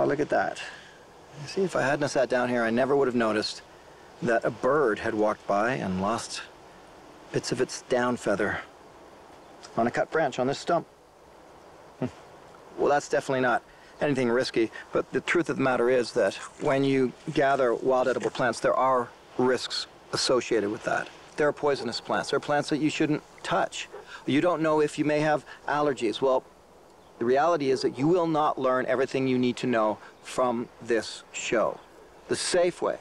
Oh, look at that. See, if I hadn't sat down here, I never would have noticed that a bird had walked by and lost bits of its down feather on a cut branch on this stump. Hmm. Well, that's definitely not anything risky, but the truth of the matter is that when you gather wild edible plants, there are risks associated with that. There are poisonous plants. There are plants that you shouldn't touch. You don't know if you may have allergies. Well, the reality is that you will not learn everything you need to know from this show. The safe way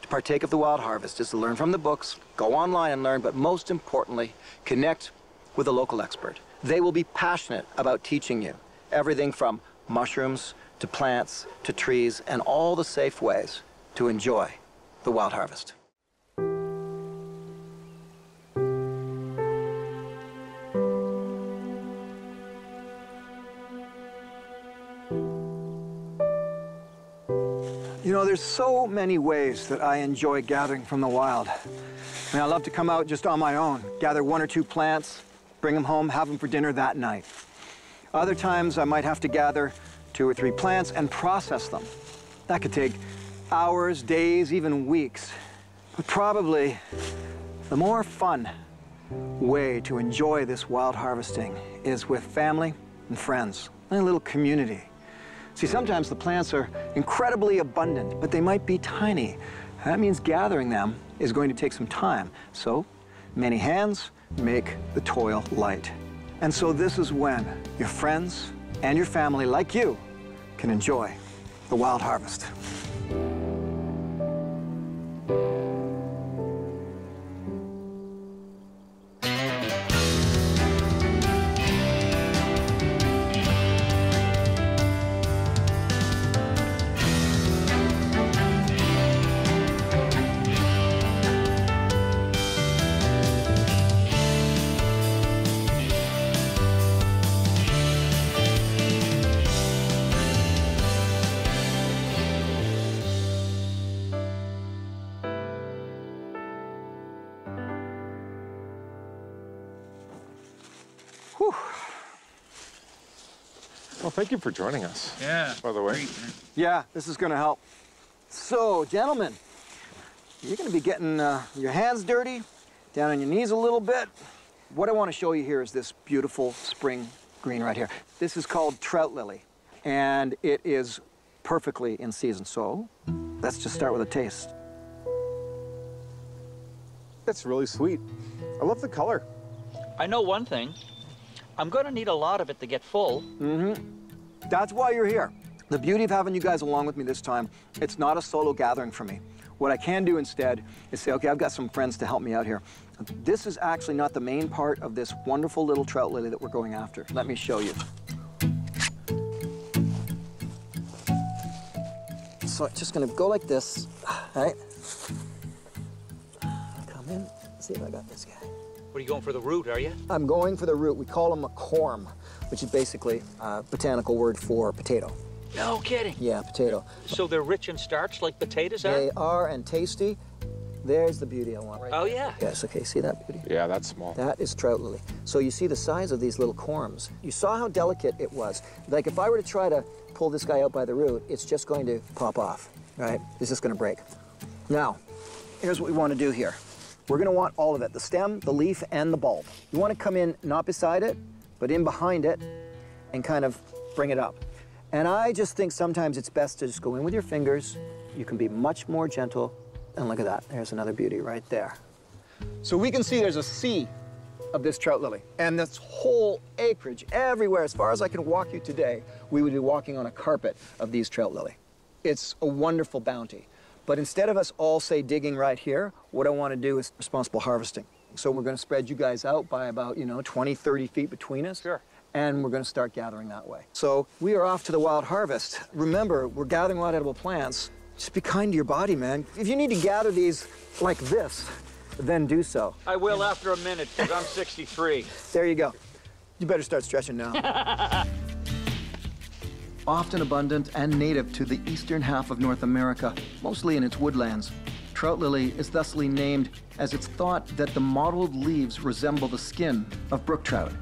to partake of the wild harvest is to learn from the books, go online and learn, but most importantly, connect with a local expert. They will be passionate about teaching you everything from mushrooms to plants to trees and all the safe ways to enjoy the wild harvest. There's so many ways that I enjoy gathering from the wild. I mean, I love to come out just on my own, gather one or two plants, bring them home, have them for dinner that night. Other times I might have to gather two or three plants and process them. That could take hours, days, even weeks. But probably the more fun way to enjoy this wild harvesting is with family and friends, and a little community. See, sometimes the plants are incredibly abundant, but they might be tiny. That means gathering them is going to take some time. So many hands make the toil light. And so this is when your friends and your family, like you, can enjoy the wild harvest. Well, thank you for joining us. Yeah. By the way. Great. Yeah, this is going to help. So, gentlemen, you're going to be getting uh, your hands dirty, down on your knees a little bit. What I want to show you here is this beautiful spring green right here. This is called trout lily, and it is perfectly in season. So, let's just start with a taste. That's really sweet. I love the color. I know one thing. I'm to need a lot of it to get full. Mm-hmm. That's why you're here. The beauty of having you guys along with me this time, it's not a solo gathering for me. What I can do instead is say, okay, I've got some friends to help me out here. This is actually not the main part of this wonderful little trout lily that we're going after. Let me show you. So it's just gonna go like this, all right? Come in, see if I got this guy. What are you going for the root, are you? I'm going for the root. We call them a corm, which is basically a botanical word for potato. No kidding. Yeah, potato. So they're rich in starch like potatoes are? They are and tasty. There's the beauty I want right Oh, yeah. Yes, okay, see that beauty? Yeah, that's small. That is trout lily. So you see the size of these little corms. You saw how delicate it was. Like if I were to try to pull this guy out by the root, it's just going to pop off, right? It's just gonna break. Now, here's what we wanna do here. We're gonna want all of it, the stem, the leaf, and the bulb. You wanna come in not beside it, but in behind it and kind of bring it up. And I just think sometimes it's best to just go in with your fingers. You can be much more gentle. And look at that, there's another beauty right there. So we can see there's a sea of this trout lily. And this whole acreage, everywhere, as far as I can walk you today, we would be walking on a carpet of these trout lily. It's a wonderful bounty. But instead of us all, say, digging right here, what I want to do is responsible harvesting. So we're going to spread you guys out by about, you know, 20, 30 feet between us. Sure. And we're going to start gathering that way. So we are off to the wild harvest. Remember, we're gathering wild edible plants. Just be kind to your body, man. If you need to gather these like this, then do so. I will after a minute, because I'm 63. There you go. You better start stretching now. Often abundant and native to the eastern half of North America, mostly in its woodlands, trout lily is thusly named as it's thought that the mottled leaves resemble the skin of brook trout.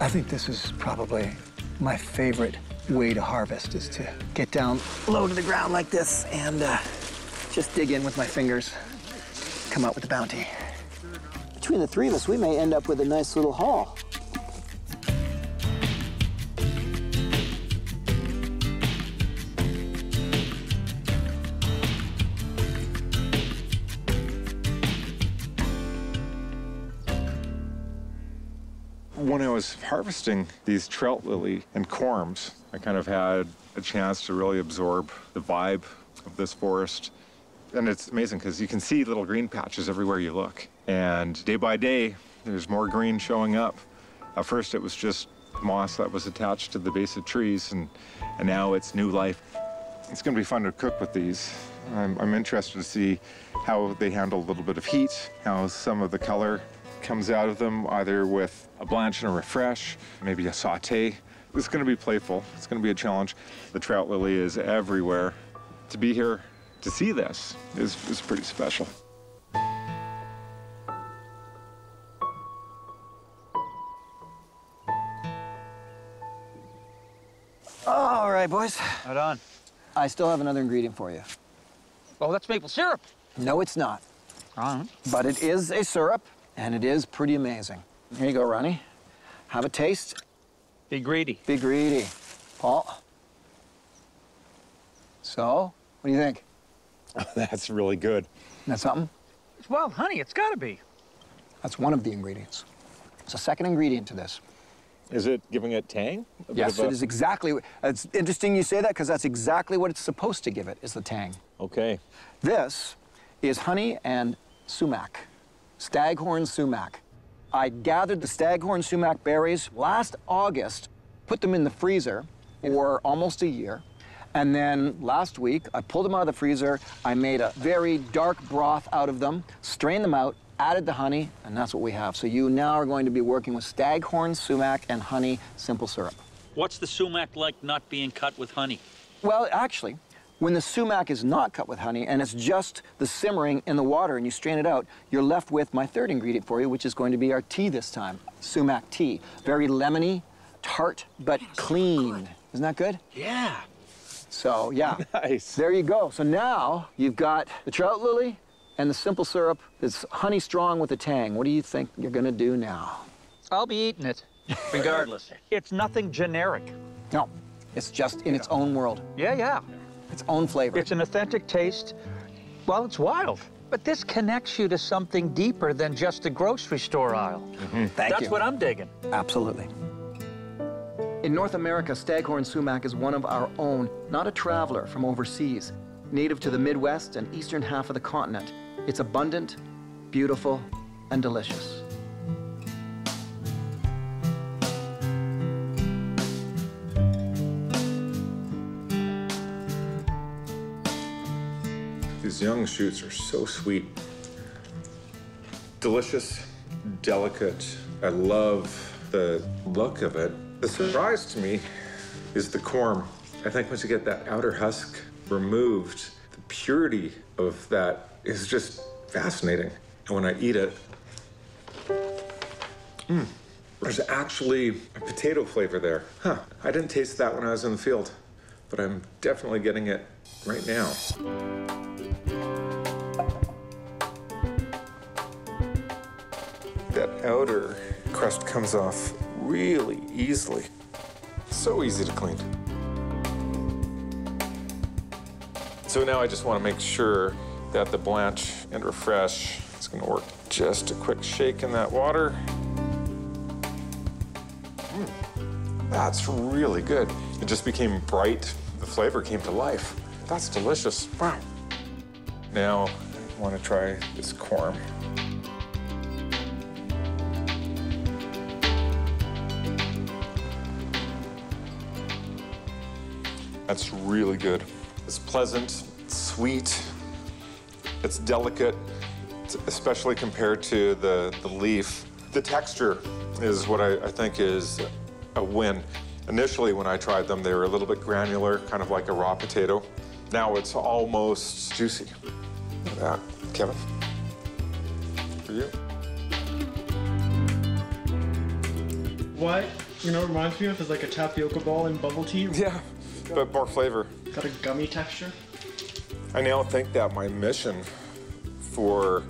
I think this is probably my favorite way to harvest is to get down low to the ground like this and uh, just dig in with my fingers, come out with the bounty. Between the three of us, we may end up with a nice little haul. When I was harvesting these trout lily and corms, I kind of had a chance to really absorb the vibe of this forest. And it's amazing because you can see little green patches everywhere you look. And day by day, there's more green showing up. At first, it was just moss that was attached to the base of trees, and, and now it's new life. It's going to be fun to cook with these. I'm, I'm interested to see how they handle a little bit of heat, how some of the color comes out of them, either with a blanch and a refresh, maybe a saute. It's going to be playful. It's going to be a challenge. The trout lily is everywhere. To be here to see this is, is pretty special. Oh, all right, boys. Right on. I still have another ingredient for you. Oh, that's maple syrup. No, it's not. All right. But it is a syrup, and it is pretty amazing. Here you go, Ronnie. Have a taste. Be greedy. Be greedy. Paul? So, what do you think? That's really good. That something? It's wild honey. It's got to be. That's one of the ingredients. It's a second ingredient to this. Is it giving it tang? A Yes, a- it is exactly. It's interesting you say that because that's exactly what it's supposed to give it, is the tang. Okay. This is honey and sumac, staghorn sumac. I gathered the staghorn sumac berries last August, put them in the freezer for almost a year. And then last week, I pulled them out of the freezer. I made a very dark broth out of them, strained them out, added the honey, and that's what we have. So you now are going to be working with staghorn sumac and honey simple syrup. What's the sumac like not being cut with honey? Well, actually, when the sumac is not cut with honey and it's just the simmering in the water and you strain it out, you're left with my third ingredient for you, which is going to be our tea this time sumac tea. Very lemony, tart, but clean. Isn't that good? Yeah. So, yeah. Nice. There you go. So now you've got the trout lily and the simple syrup is honey strong with a tang. What do you think you're going to do now? I'll be eating it, regardless. it's nothing generic. No, it's just in its own world, Yeah, yeah. its own flavor. It's an authentic taste. Well, it's wild. But this connects you to something deeper than just the grocery store aisle. Mm-hmm. Thank That's you. what I'm digging. Absolutely. In North America, staghorn sumac is one of our own, not a traveler from overseas. Native to the Midwest and eastern half of the continent, it's abundant, beautiful, and delicious. These young shoots are so sweet. Delicious, delicate. I love the look of it. The surprise to me is the corm. I think once you get that outer husk removed, the purity of that is just fascinating. And when I eat it, mm, there's actually a potato flavor there. Huh, I didn't taste that when I was in the field, but I'm definitely getting it right now. That outer crust comes off really easily. So easy to clean. So now I just want to make sure that the blanch and refresh It's to work. Just a quick shake in that water. Mm, that's really good. It just became bright. The flavor came to life. That's delicious. Wow. Now I want to try this corm. That's really good. It's pleasant, sweet, it's delicate, especially compared to the, the leaf. The texture is what I, I think is a win. Initially, when I tried them, they were a little bit granular, kind of like a raw potato. Now it's almost juicy. Look at that. Kevin, for you. What You know, it reminds me of is like a tapioca ball in bubble tea. Yeah, but more flavor. Got a gummy texture. I now think that my mission for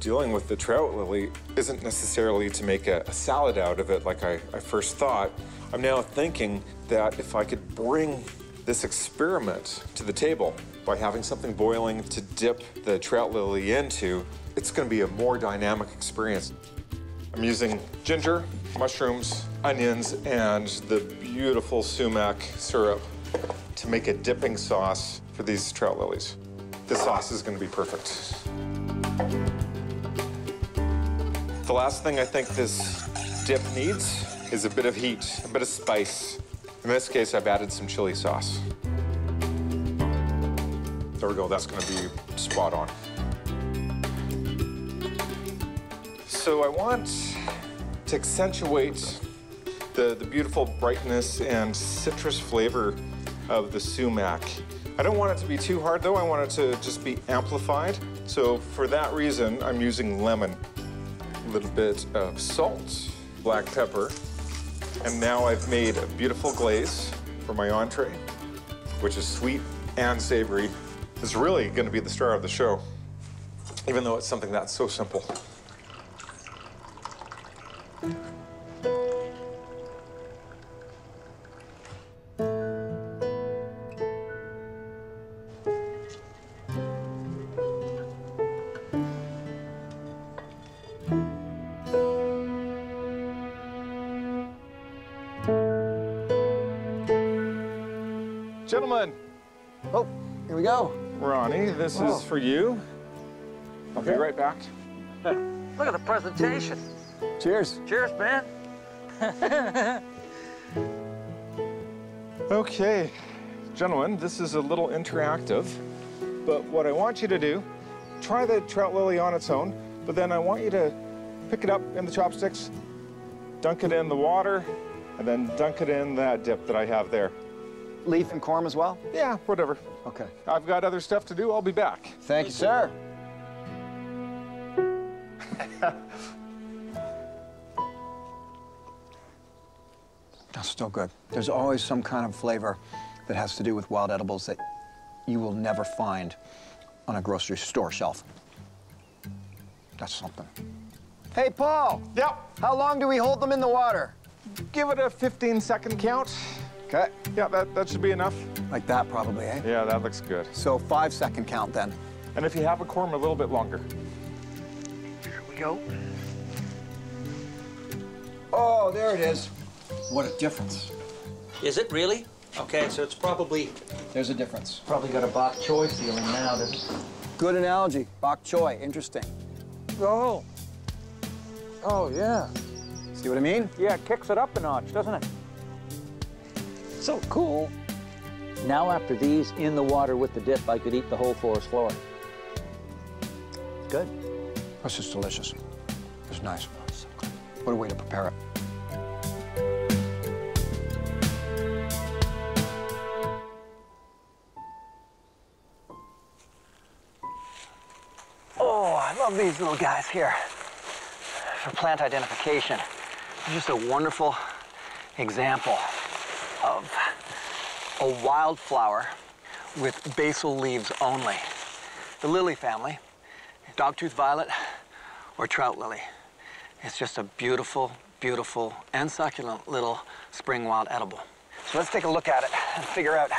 dealing with the trout lily isn't necessarily to make a, a salad out of it like I, I first thought. I'm now thinking that if I could bring this experiment to the table by having something boiling to dip the trout lily into, it's going to be a more dynamic experience. I'm using ginger, mushrooms, onions, and the beautiful sumac syrup to make a dipping sauce for these trout lilies. This sauce is going to be perfect. The last thing I think this dip needs is a bit of heat, a bit of spice. In this case, I've added some chili sauce. There we go, that's gonna be spot on. So I want to accentuate the, the beautiful brightness and citrus flavor of the sumac. I don't want it to be too hard though, I want it to just be amplified. So for that reason, I'm using lemon. A little bit of salt, black pepper, and now I've made a beautiful glaze for my entree, which is sweet and savory. It's really gonna be the star of the show, even though it's something that's so simple. Gentlemen, Oh, here we go. Ronnie, this is oh. for you. I'll be Okay. right back. Look at the presentation. Cheers. Cheers, man. Okay, gentlemen, this is a little interactive, but what I want you to do, try the trout lily on its own, but then I want you to pick it up in the chopsticks, dunk it in the water, and then dunk it in that dip that I have there. Leaf and corm as well? Yeah, whatever. Okay. I've got other stuff to do. I'll be back. Thank you, sir. That's still good. There's always some kind of flavor that has to do with wild edibles that you will never find on a grocery store shelf. That's something. Hey, Paul, Yep. how long do we hold them in the water? Give it a 15 second count. Okay. Yeah, that, that should be enough. Like that, probably, eh? Yeah, that looks good. So, five second count then. And if you have a corm, a little bit longer. Here we go. Oh, there it is. What a difference. Is it really? Okay, so it's probably There's a difference. probably got a bok choy feeling now, doesn't? Good analogy. Bok choy, interesting. Oh. Oh, yeah. See what I mean? Yeah, it kicks it up a notch, doesn't it? So cool. Now after these in the water with the dip, I could eat the whole forest floor. Good. This is delicious. It's nice. What a way to prepare it. Oh, I love these little guys here for plant identification. They're just a wonderful example of a wildflower with basal leaves only. The lily family, dogtooth violet or trout lily. It's just a beautiful, beautiful and succulent little spring wild edible. So let's take a look at it and figure out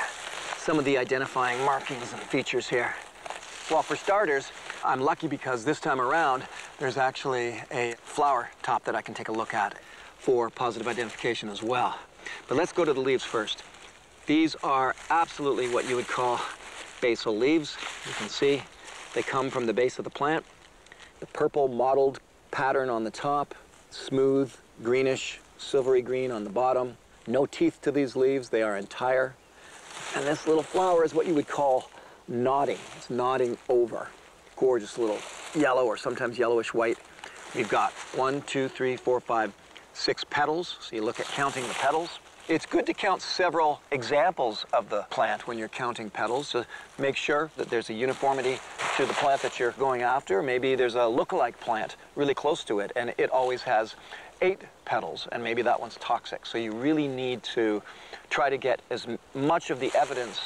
some of the identifying markings and features here. Well, for starters, I'm lucky because this time around, there's actually a flower top that I can take a look at for positive identification as well. But let's go to the leaves first. These are absolutely what you would call basal leaves. You can see they come from the base of the plant. The purple mottled pattern on the top, smooth, greenish, silvery green on the bottom. No teeth to these leaves, they are entire. And this little flower is what you would call nodding. It's nodding over. Gorgeous little yellow or sometimes yellowish white. We've got one, two, three, four, five, six petals. So you look at counting the petals. It's good to count several examples of the plant when you're counting petals to make sure that there's a uniformity to the plant that you're going after. Maybe there's a look-alike plant really close to it, and it always has eight petals, and maybe that one's toxic. So you really need to try to get as much of the evidence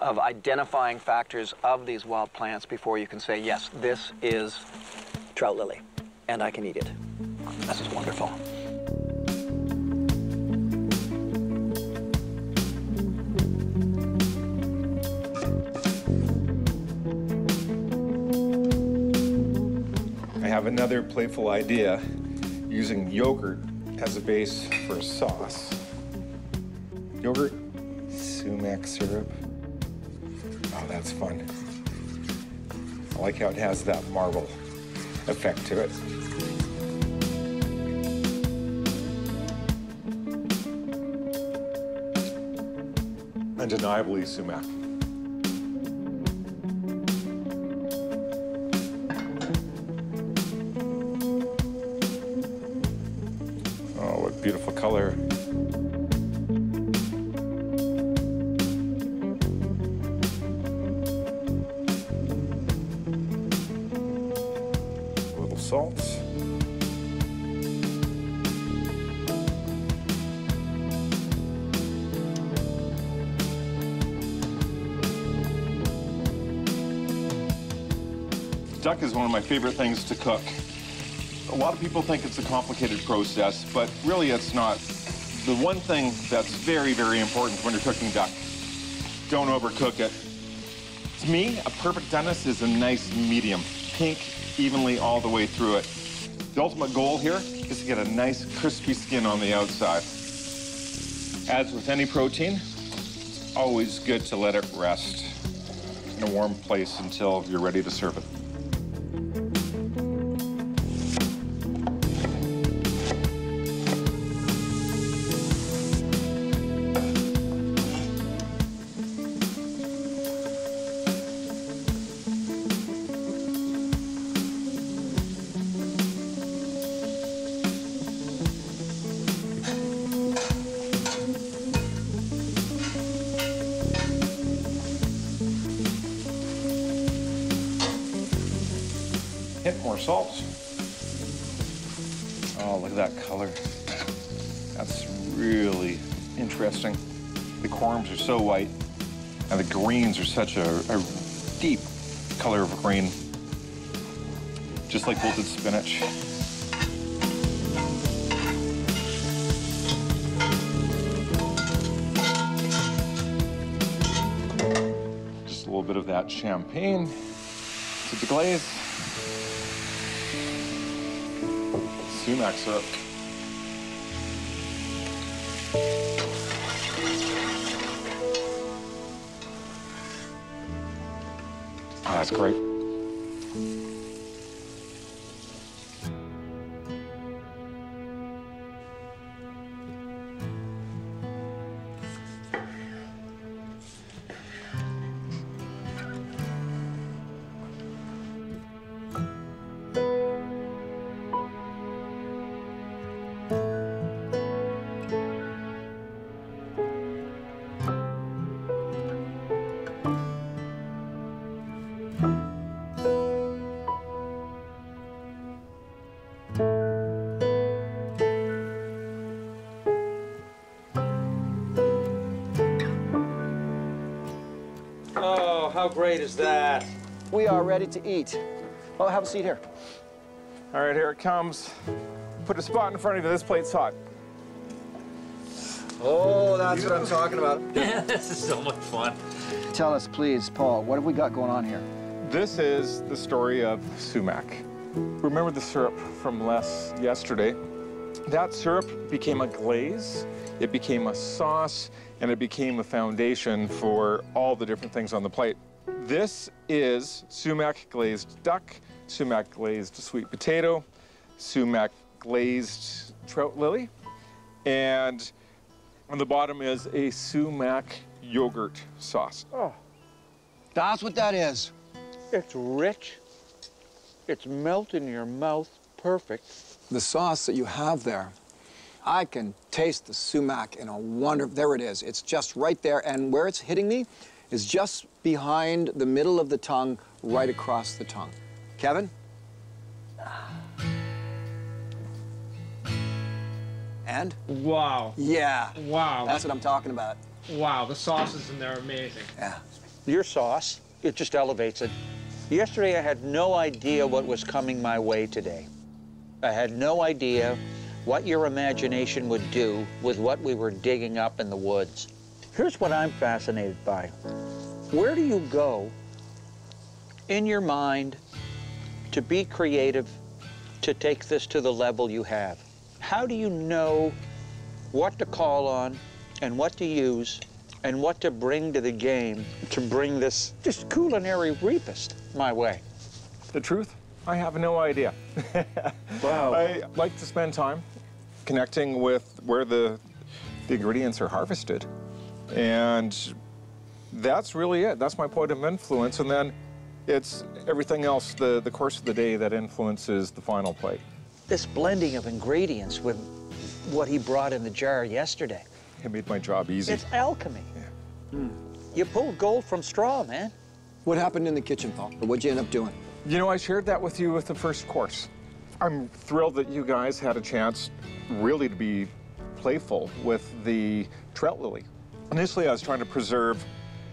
of identifying factors of these wild plants before you can say, yes, this is trout lily, and I can eat it. This is wonderful. Another playful idea using yogurt as a base for a sauce. Yogurt, sumac syrup. Oh, that's fun. I like how it has that marble effect to it. Undeniably sumac. Is one of my favorite things to cook. A lot of people think it's a complicated process, but really it's not. The one thing that's very, very important when you're cooking duck, don't overcook it. To me, a perfect doneness is a nice medium, pink evenly all the way through it. The ultimate goal here is to get a nice crispy skin on the outside. As with any protein, it's always good to let it rest in a warm place until you're ready to serve it. Hit more salt. Oh, look at that color. That's really interesting. The corms are so white, and the greens are such a, a deep color of green, just like wilted spinach. Just a little bit of that champagne to the glaze. Sumac syrup. Oh, that's great. Great is that? We are ready to eat. Oh, have a seat here. All right, here it comes. Put a spot in front of you. This plate's hot. Oh, that's what I'm talking about. this is so much fun. Tell us, please, Paul, what have we got going on here? This is the story of sumac. Remember the syrup from last yesterday? That syrup became a glaze, it became a sauce, and it became a foundation for all the different things on the plate. This is sumac glazed duck, sumac glazed sweet potato, sumac glazed trout lily, and on the bottom is a sumac yogurt sauce. Oh, That's what that is. It's rich. It's melt in your mouth perfect. The sauce that you have there, I can taste the sumac in a wonder. There it is. It's just right there. And where it's hitting me is just behind the middle of the tongue, right across the tongue. Kevin? And? Wow. Yeah. Wow. That's what I'm talking about. wow, the sauces in there are amazing. Yeah. Your sauce, it just elevates it. Yesterday, I had no idea what was coming my way today. I had no idea what your imagination would do with what we were digging up in the woods. Here's what I'm fascinated by. Where do you go in your mind to be creative, to take this to the level you have? How do you know what to call on and what to use and what to bring to the game to bring this just culinary rapist my way? The truth? I have no idea. Wow. I like to spend time connecting with where the, the ingredients are harvested. And that's really it. That's my point of influence. And then it's everything else, the, the course of the day that influences the final plate. This blending of ingredients with what he brought in the jar yesterday, It made my job easy. it's alchemy. Yeah, hmm. You pulled gold from straw, man. What happened in the kitchen, Paul? What'd you end up doing? You know, I shared that with you with the first course. I'm thrilled that you guys had a chance really to be playful with the trout lily. Initially, I was trying to preserve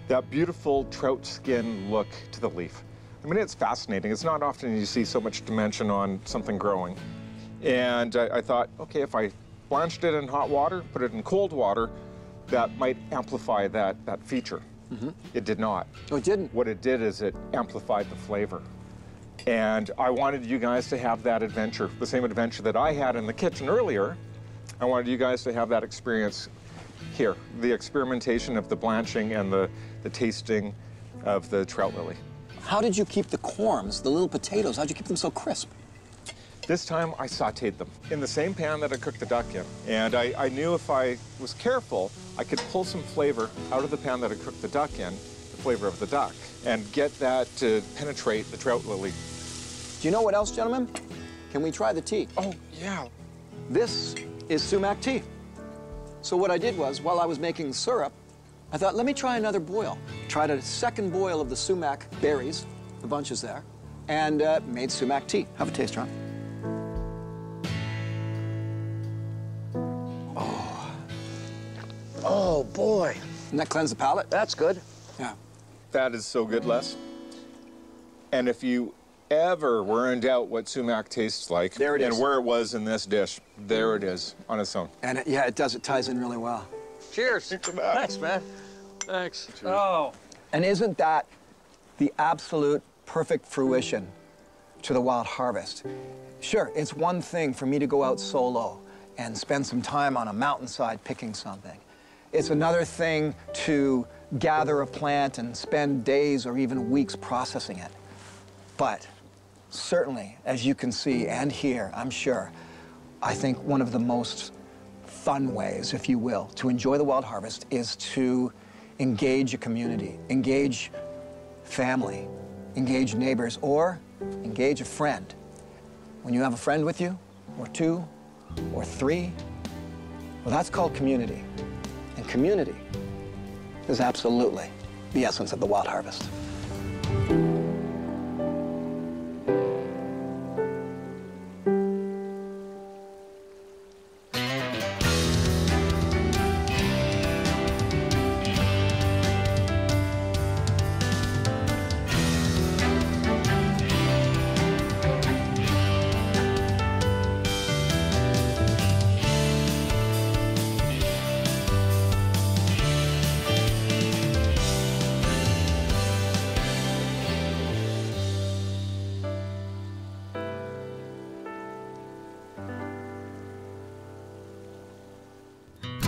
that beautiful trout skin look to the leaf. I mean, it's fascinating. It's not often you see so much dimension on something growing. And I, I thought, okay, if I blanched it in hot water, put it in cold water, that might amplify that, that feature. Mm-hmm. It did not. Oh, it didn't. What it did is it amplified the flavor. And I wanted you guys to have that adventure, the same adventure that I had in the kitchen earlier. I wanted you guys to have that experience here, the experimentation of the blanching and the, the tasting of the trout lily. How did you keep the corms, the little potatoes, how'd you keep them so crisp? This time I sauteed them in the same pan that I cooked the duck in. And I, I knew if I was careful, I could pull some flavor out of the pan that I cooked the duck in, the flavor of the duck, and get that to penetrate the trout lily. Do you know what else, gentlemen? Can we try the tea? Oh, yeah. This is sumac tea. So what I did was, while I was making syrup, I thought, let me try another boil. Tried a second boil of the sumac berries, the bunches there, and uh, made sumac tea. Have a taste, Ron. Oh, Oh, boy. Doesn't that cleanse the palate? That's good. Yeah. That is so good, Les. And if you ever were in doubt what sumac tastes like There it and is. where it was in this dish, there it is on its own. And it, yeah, it does. It ties in really well. Cheers. Thanks, man. Thanks. Oh. And isn't that the absolute perfect fruition to the wild harvest? Sure, it's one thing for me to go out solo and spend some time on a mountainside picking something. It's another thing to gather a plant and spend days or even weeks processing it. But certainly, as you can see and hear, I'm sure, I think one of the most fun ways, if you will, to enjoy the wild harvest is to engage a community, engage family, engage neighbors, or engage a friend. When you have a friend with you, or two, or three, well, that's called community. And community is absolutely the essence of the wild harvest.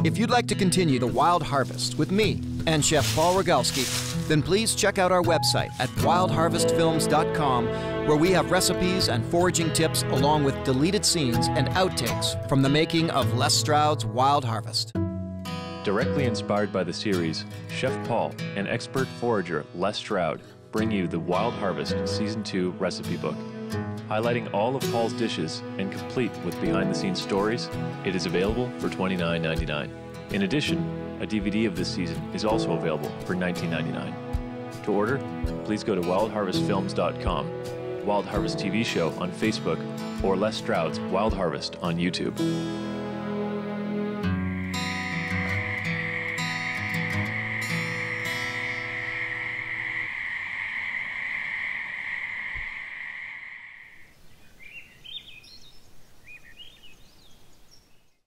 If you'd like to continue the Wild Harvest with me and Chef Paul Rogalski, then please check out our website at wildharvestfilms.com, where we have recipes and foraging tips along with deleted scenes and outtakes from the making of Les Stroud's Wild Harvest. Directly inspired by the series, Chef Paul and expert forager Les Stroud bring you the Wild Harvest Season 2 recipe book. Highlighting all of Paul's dishes and complete with behind the scenes stories, it is available for $29.99. In addition, a DVD of this season is also available for $19.99. To order, please go to wildharvestfilms.com, Wild Harvest TV show on Facebook, or Les Stroud's Wild Harvest on YouTube.